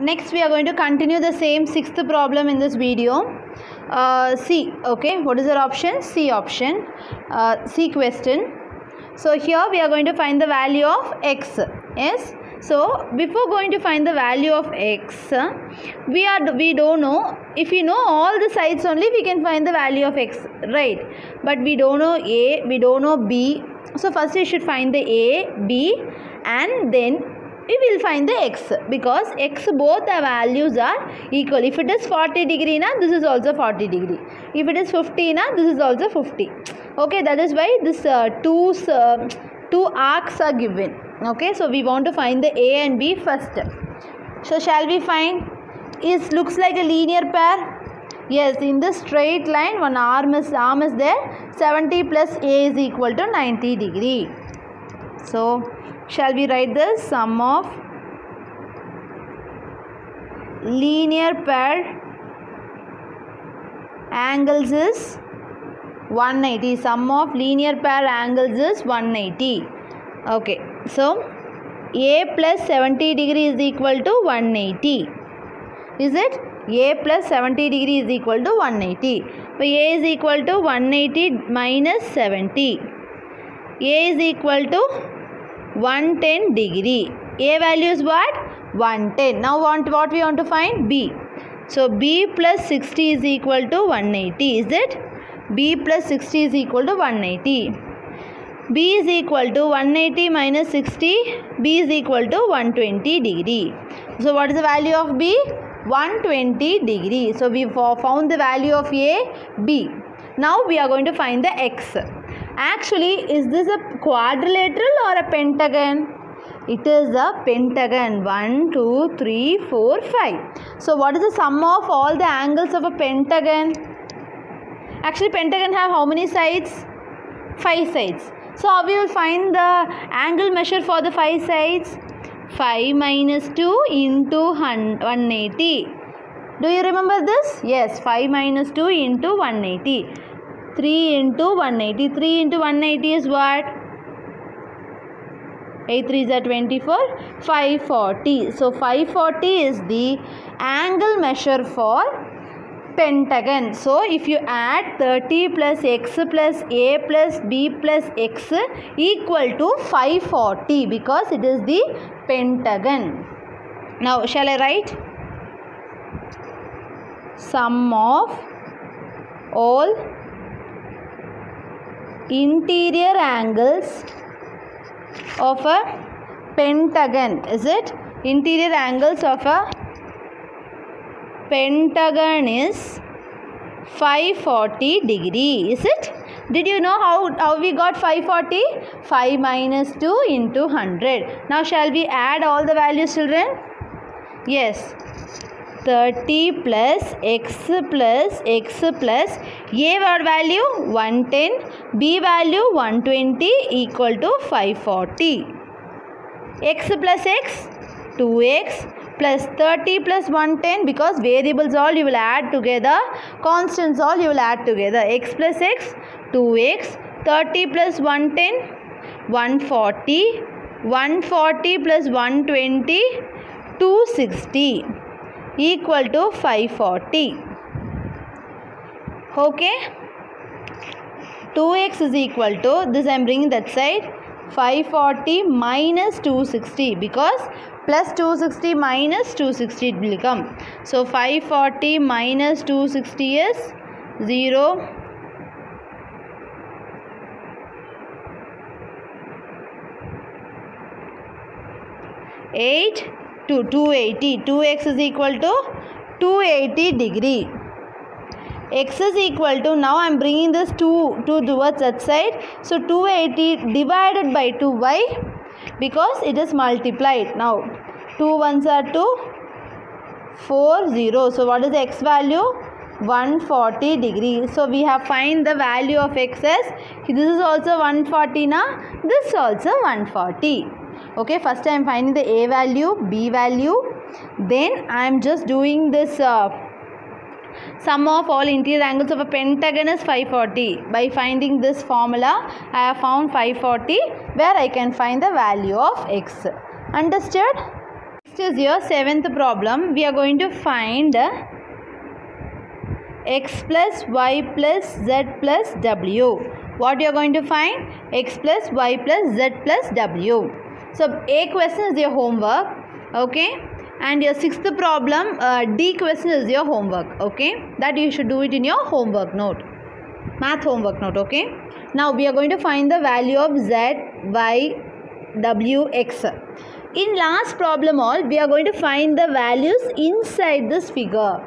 next we are going to continue the same sixth problem in this video. Uh, c okay? What is our option? C option. Uh, c question. So here we are going to find the value of x yes? So before going to find the value of x we are we don't know. If we know all the sides only we can find the value of x right? But we don't know a we don't know b. So first we should find the a b and then we will find the x because x both the values are equal. If it is 40 degree na this is also 40 degree. If it is 50 na this is also 50 okay that is why this uh, two uh, two arcs are given. Okay so we want to find the a and b first. So shall we find? Is looks like a linear pair. Yes in the straight line one arm is arm is there. 70 plus a is equal to 90 degree. So shall we write the sum of linear pair? Angles is 180 sum of linear pair angles is 180 okay so a plus 70 degree is equal to 180 is it? A plus 70 degree is equal to 180 so a is equal to 180 minus 70 a is equal to 110 degree. A value is what? 110 now want what we want to find? B. So b plus 60 is equal to 180 is it? B plus 60 is equal to 180 b is equal to 180 minus 60 b is equal to 120 degree. So what is the value of b? 120 degree. So we found the value of a b. Now we are going to find the x actually is this a quadrilateral or a pentagon? It is a pentagon. 1 2 3 4 5 so what is the sum of all the angles of a pentagon? Actually pentagon have how many sides? Five sides. So we will find the angle measure for the five sides? 5 minus 2 into 180 do you remember this? Yes 5 minus 2 into 180 3 into 180 3 into 180 is what? 8 3 is 24 540 so 540 is the angle measure for pentagon. So if you add 30 plus x plus a plus b plus x equal to 540 because it is the pentagon. Now shall i write? Sum of all interior angles of a pentagon. Is it? Interior angles of a pentagon is 540 degree. Is it? Did you know how how we got 540 5 minus 2 into 100 now shall we add all the values children? Yes 30 plus x plus x plus a what value 110 b value 120 equal to 540 x plus x 2x plus 30 plus 110 because variables all you will add together constants all you will add together. X plus x 2x 30 plus 110 140 140 plus 120 260 equal to 540 okay. 2x is equal to this I am bringing that side 540 minus 260 because plus 260 minus 260 it will come. So 540 minus 260 is 0 8 to 280 2x is equal to 280 degree. X is equal to now I am bringing this 2 2 towards that side. So 280 divided by 2 why because it is multiplied. Now 2 ones are 2 4 0 so what is the x value? 140 degree. So we have find the value of x as this is also 140 na this also 140 okay first i am finding the a value b value then i am just doing this uh, sum of all interior angles of a pentagon is 540 by finding this formula i have found 540 where i can find the value of x understood Next is your seventh problem. We are going to find x plus y plus z plus w. What you are going to find? x plus y plus z plus w. So A question is your homework. Okay. And your sixth problem, uh, D question is your homework. Okay. That you should do it in your homework note. Math homework note. Okay. Now we are going to find the value of z, y, w, x. In last problem all, we are going to find the values inside this figure.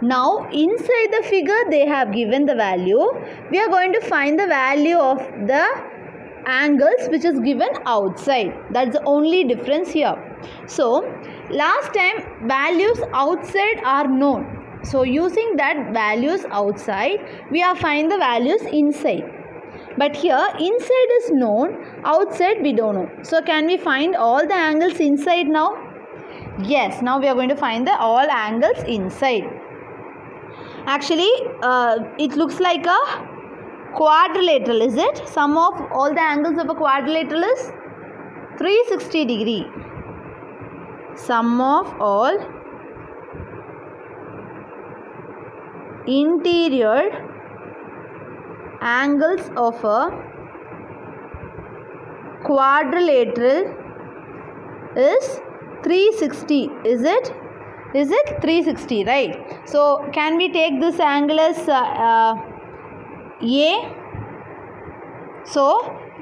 Now, inside the figure, they have given the value. We are going to find the value of the angles which is given outside. That's the only difference here. So, last time values outside are known. So, using that values outside, we are find the values inside. But here inside is known, outside we don't know. So can we find all the angles inside now? Yes, now we are going to find the all angles inside. Actually, uh, it looks like a quadrilateral, is it? Sum of all the angles of a quadrilateral is 360 degree. Sum of all interior angles of a quadrilateral is 360 is it is it 360 right so can we take this angle as uh, uh, a so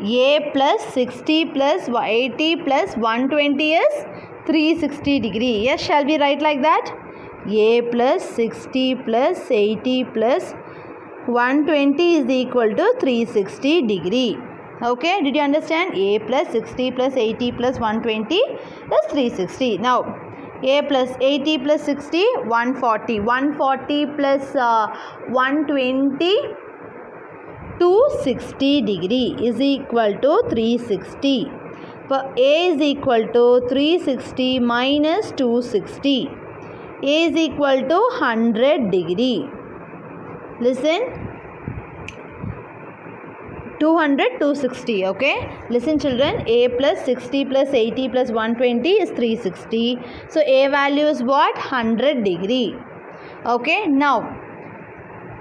a plus 60 plus 80 plus 120 is 360 degree yes shall we write like that a plus 60 plus 80 plus 120 is equal to 360 degree. Okay, did you understand? A plus 60 plus 80 plus 120 is 360. Now, A plus 80 plus 60, 140. 140 plus uh, 120, 260 degree is equal to 360. For A is equal to 360 minus 260. A is equal to 100 degree. Listen. 200 260 okay listen children a plus 60 plus 80 plus 120 is 360 so a value is what 100 degree okay now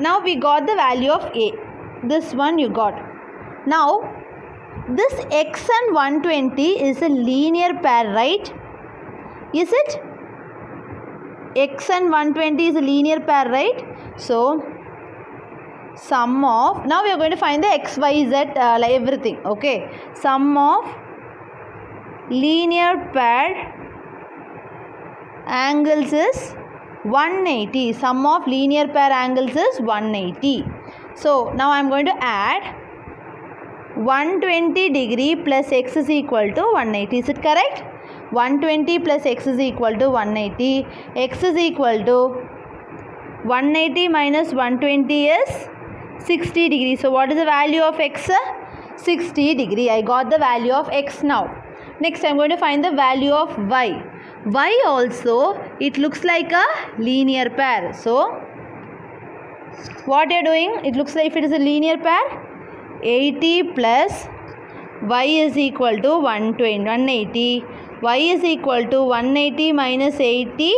now we got the value of a this one you got. Now this x and 120 is a linear pair right? Is it? X and 120 is a linear pair right? So sum of now we are going to find the x y z uh, like everything okay? Sum of linear pair angles is 180 sum of linear pair angles is 180 so now i am going to add 120 degree plus x is equal to 180 is it correct 120 plus x is equal to 180 x is equal to 180 minus 120 is 60 degree. So what is the value of x? 60 degree. I got the value of x now. Next I am going to find the value of y. y also it looks like a linear pair. So what you are doing? It looks like if it is a linear pair 80 plus y is equal to 120 180 y is equal to 180 minus 80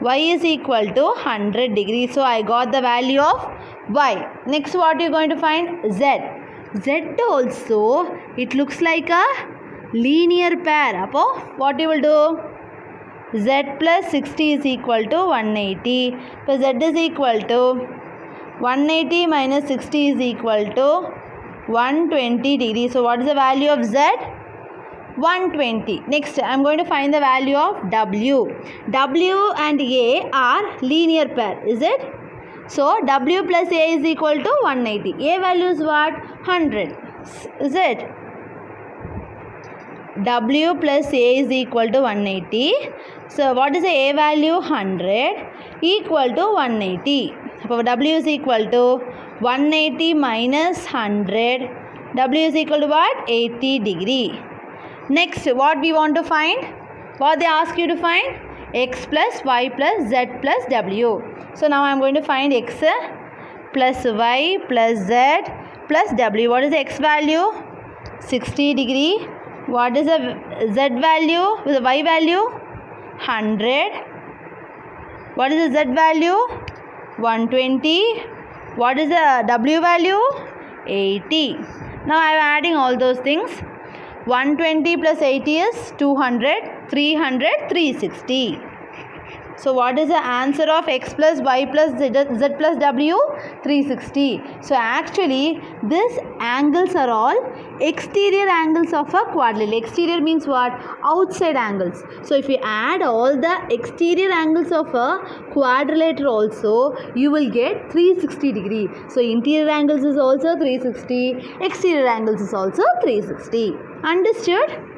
y is equal to 100 degrees So I got the value of y. Next what you are going to find? z. z also it looks like a linear pair. Apo what you will do? z plus 60 is equal to 180. So z is equal to 180 minus 60 is equal to 120 degree. So what is the value of z? 120. Next, I am going to find the value of W. W and A are linear pair, is it? So, W plus A is equal to 180. A value is what? 100. Is it? W plus A is equal to 180. So, what is the A value? 100 equal to 180. W is equal to 180 minus 100. W is equal to what? 80 degree. Next, what we want to find? What they ask you to find? x plus y plus z plus w. So now I am going to find x plus y plus z plus w. What is the x value? 60 degree. What is the z value? The y value? 100 what is the z value 120 what is the w value? 80 now i am adding all those things. 120 plus 80 is 200 300 360 so what is the answer of x plus y plus z, z plus w? 360. So actually these angles are all exterior angles of a quadrilateral. Exterior means what? Outside angles. So if you add all the exterior angles of a quadrilateral also you will get 360 degree. So interior angles is also 360. Exterior angles is also 360. Understood?